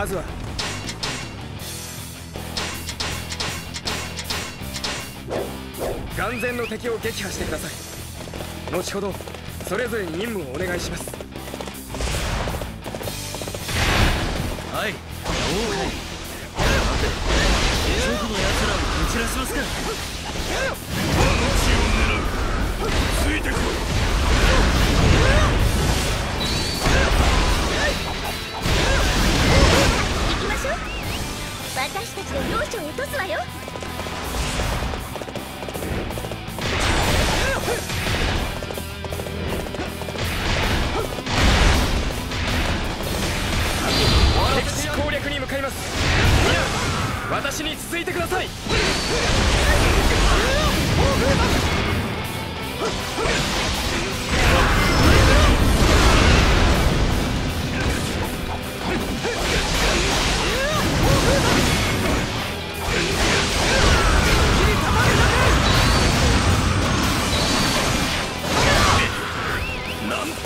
まずは。眼前の敵を撃破してください。後ほどそれぞれに任務をお願いします。はい。了解。直の奴らを蹴散らしますか。ついてこい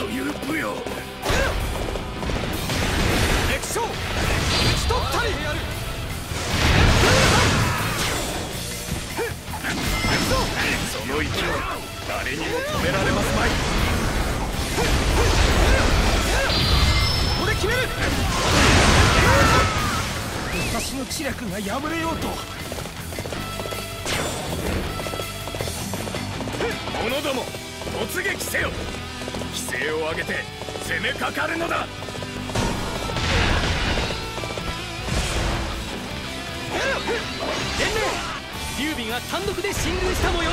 という武勇敵将討ち取ったり！その勢い誰にも止められますまい。ここで決める！私の知略が破れようと。者ども突撃せよ規制を上げて攻めかかるのだ。伝令劉備が単独で進軍した模様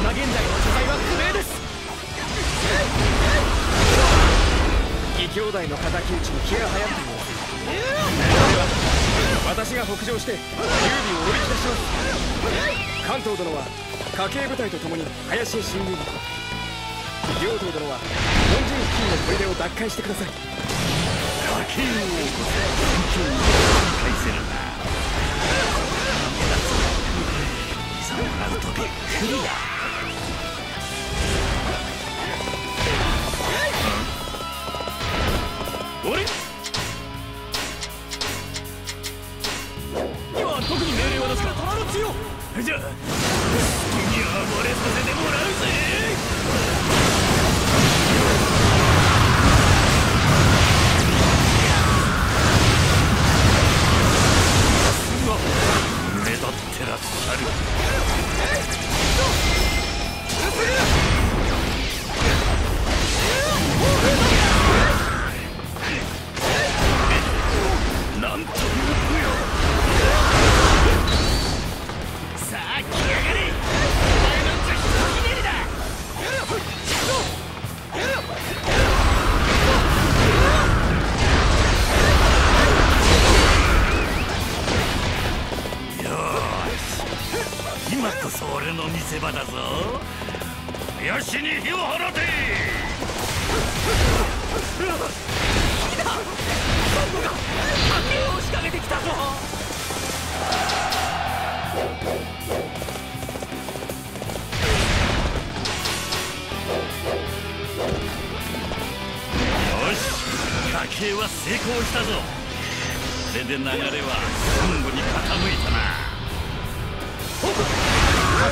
今現在の所在は不明です義兄弟の敵討ちに気が流行っ？ていますでは私が北上して劉備をおびき出します関東殿は家計部隊と共に林へ進軍両党殿は本陣付近の砦を奪還してください。家計を起こせ環境を返せるな。そうなるとびっくりだ。俺今は特に命令を出すから虎の強。じゃあ好きに暴れさせてもらうぜ。で流れは本部に傾いたな。報告家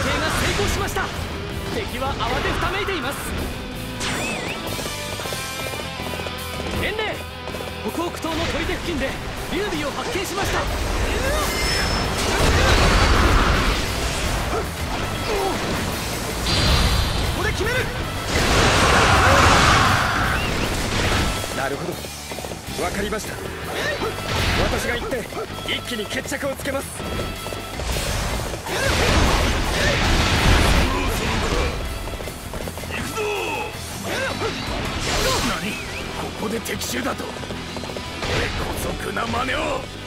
計が成功しました。敵は慌てふためいています。伝令北北東の砦付近で劉備を発見しました。ここで決める。なるほど。わかりました私が行って一気に決着をつけます。何？ここで敵襲だと。俺姑息な真似を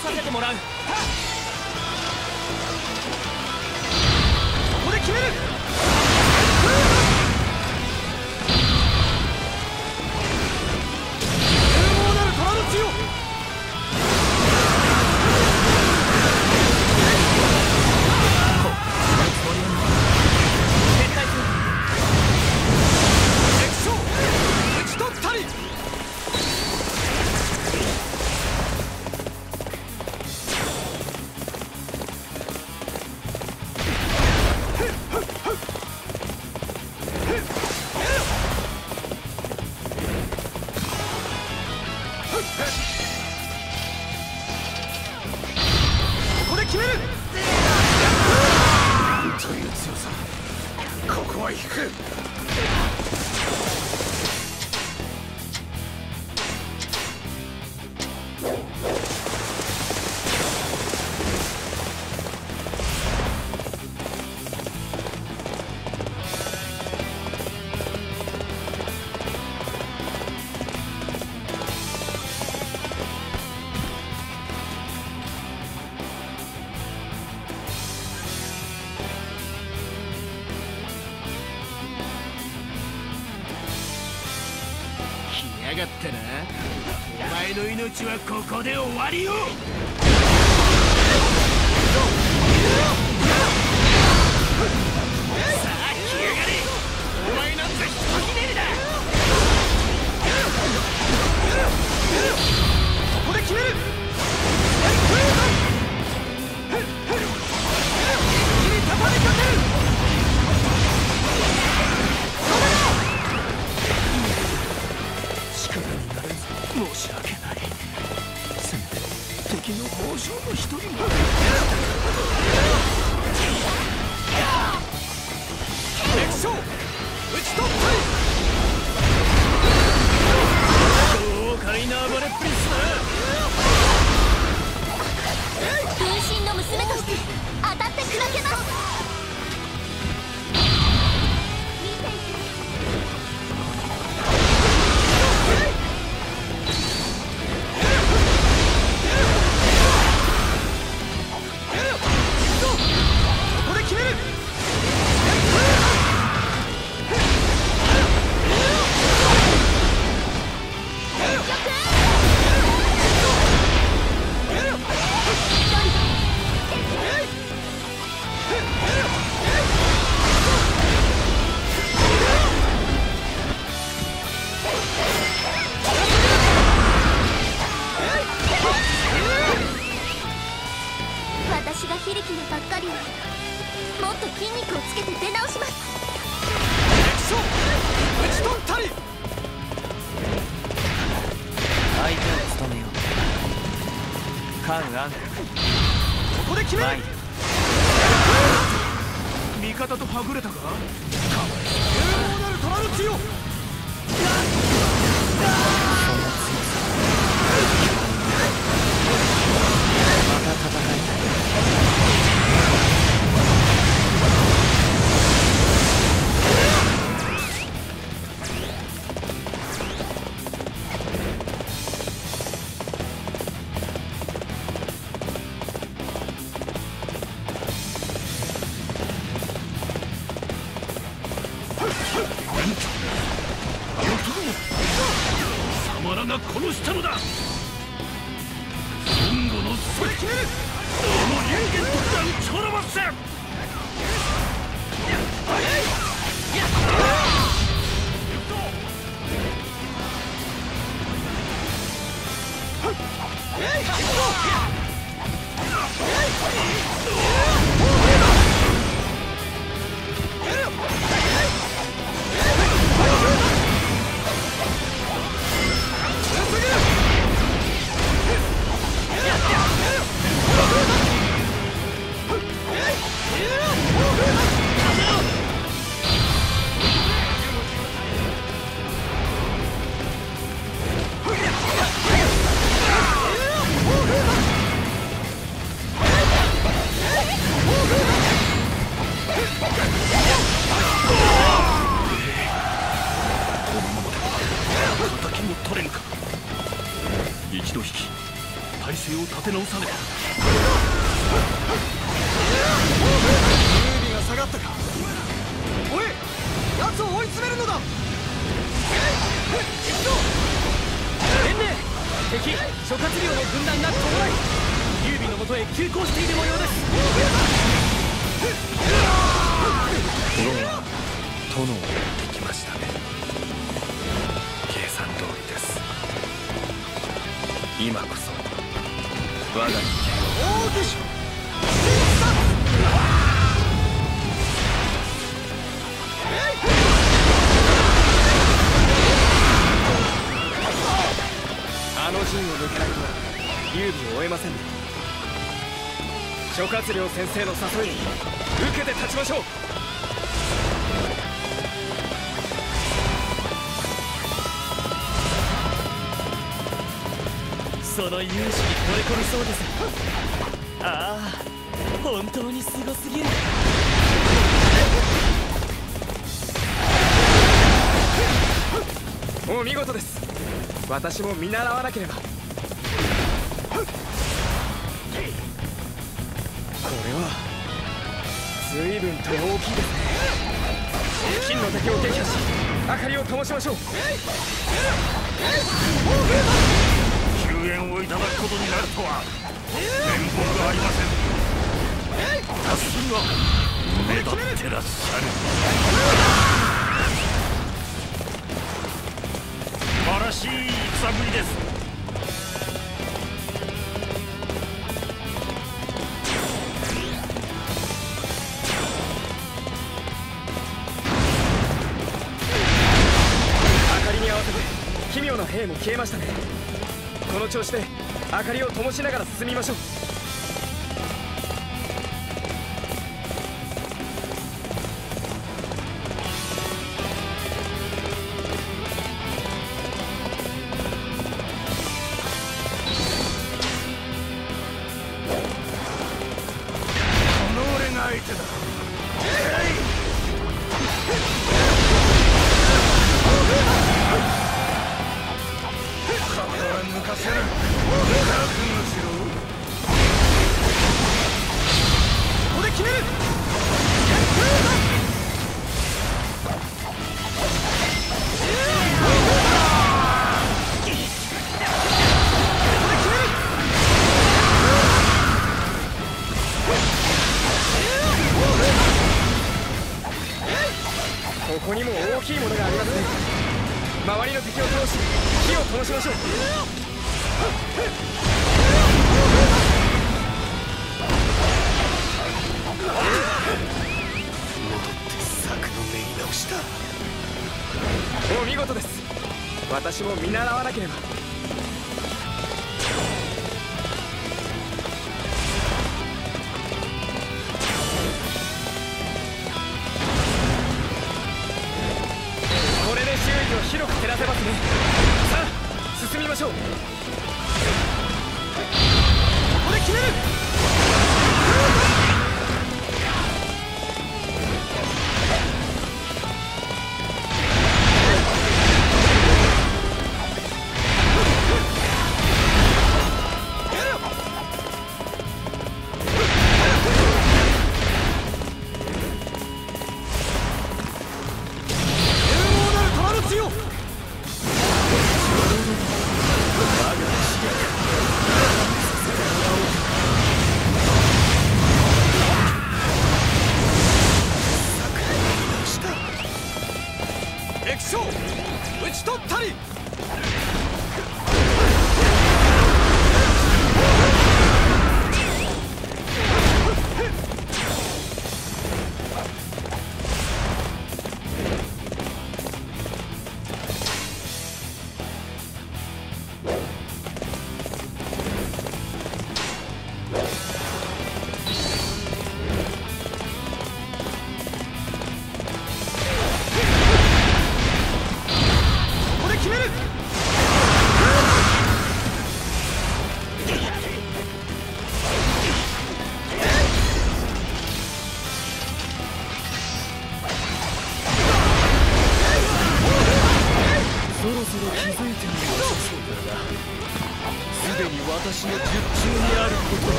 させてもらう。前の命はここで終わりよ。さあ来やがれ。お前なんざひとひねりだ。ここで決める。力になれ。ず申し訳の宝将の一人も敵将討ち取った豪快な暴れ私が非力なばっかりにもっと筋肉をつけて出直します。敵将討ち取ったり。相手を務めよう。カン・アンここで決める。味方とはぐれたかこうなるトラルチよ諸葛亮の軍団が到来劉備のもとへ急行している模様です殿を追ってきましたね計算通りです今こそ我が意見を大義手あの陣を抜けないと劉備を追えません。ね諸葛亮先生の誘いに受けて立ちましょう。その勇姿に惚れ込みそうです。ああ本当にすごすぎる。お見事です私も見習わなければ。これは随分と大きいですね。金の敵を撃破し明かりを灯しましょう。救援をいただくことになるとは面目がありません。助けには目立ってらっしゃる。しい戦ぶりです。奇妙な兵も消えましたね。この調子で明かりを灯しながら進みましょう。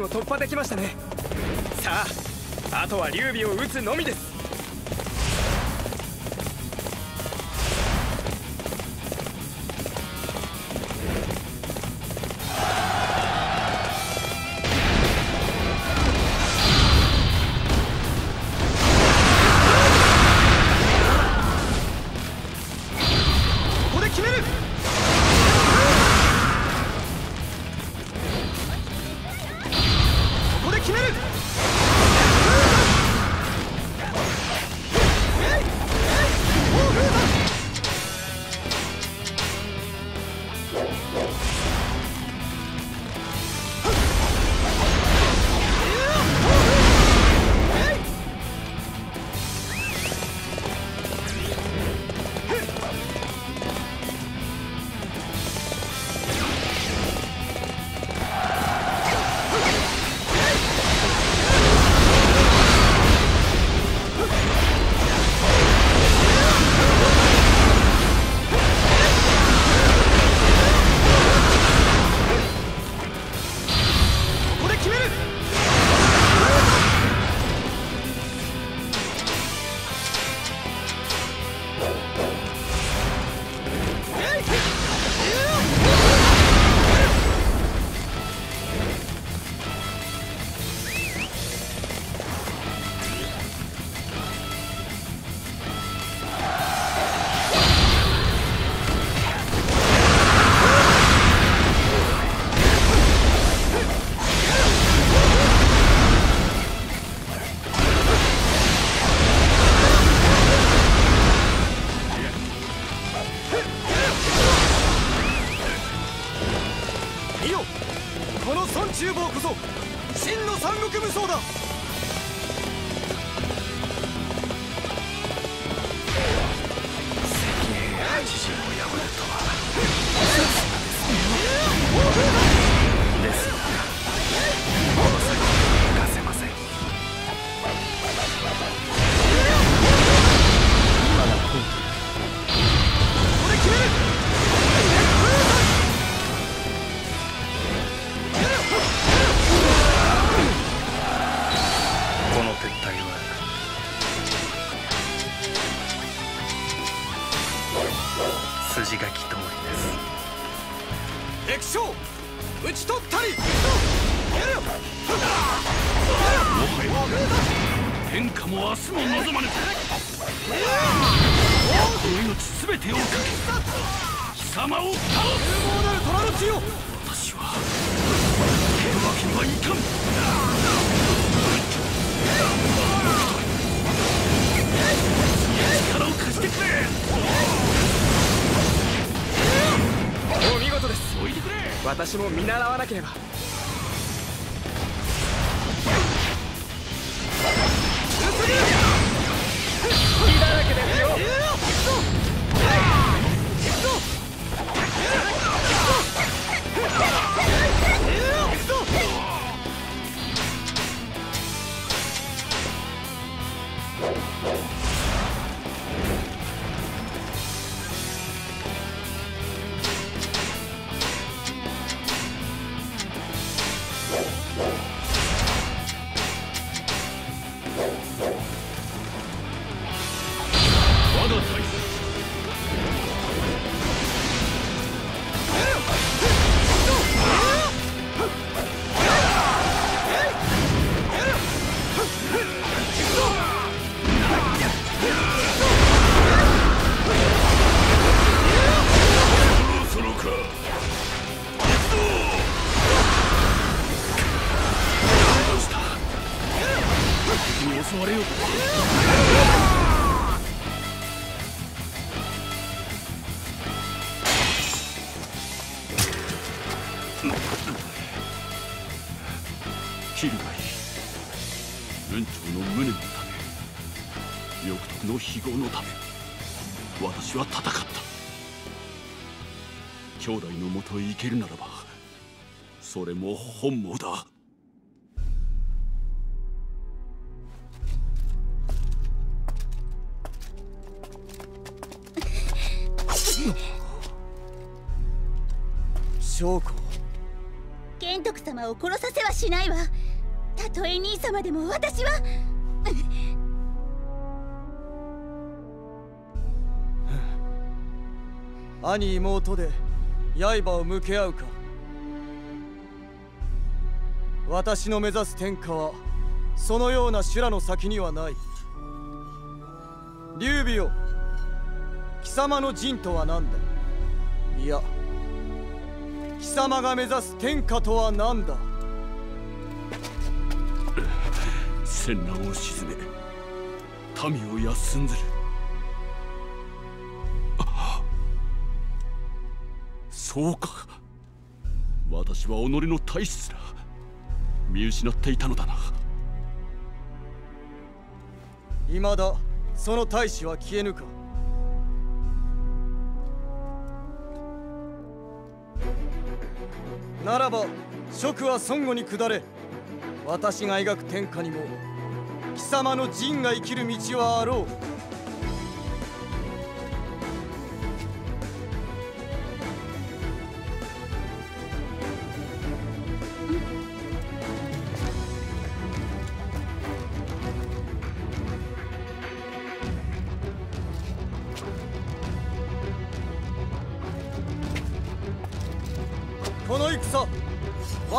を突破できましたね。さああとは劉備を撃つのみです。天下も明日も望まぬこの命全てをかけ貴様を倒す無謀なる虎の血よ私は負けるわけにはいかん力を貸してくれお見事です。おいてくれ私も見習わなければ。けるならばそれも本望だ。証拠玄徳様を殺させはしないわ。たとえ兄様でも私は。兄妹で刃を向け合うか。私の目指す天下はそのような修羅の先にはない。劉備よ貴様の陣とは何だ。いや貴様が目指す天下とは何だ。戦乱を鎮め民を休んずる。そうか。私は己の大使すら見失っていたのだな。未だその大使は消えぬか。ならば職は孫悟に下れ。私が描く天下にも貴様の陣が生きる道はあろう。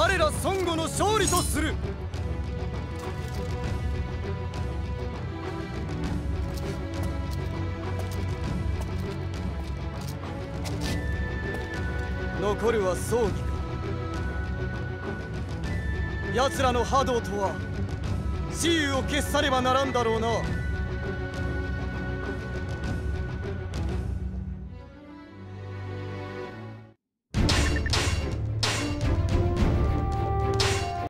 我ら孫悟の勝利とする。残るは葬儀か。奴らの波動とは雌雄を決さねばならんだろうな。